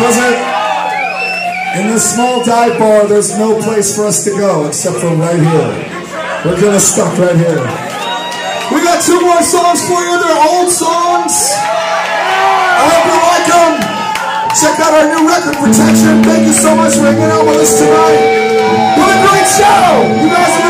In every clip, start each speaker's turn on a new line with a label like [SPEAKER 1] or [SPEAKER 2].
[SPEAKER 1] In this small dive bar, there's no place for us to go except for right here. We're gonna stuck right here. We got two more songs for you. They're old songs. I hope you like them. Check out our new record, Protection. Thank you so much for hanging out with us tonight. What a great show! You guys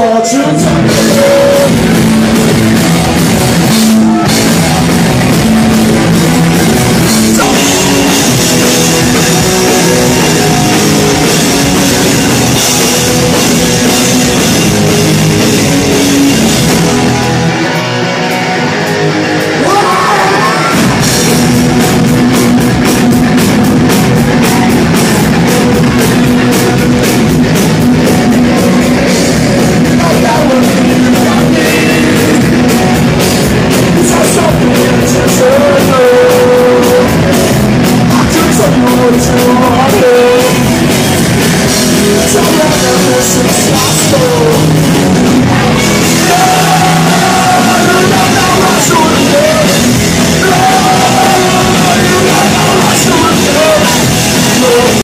[SPEAKER 1] fortunes.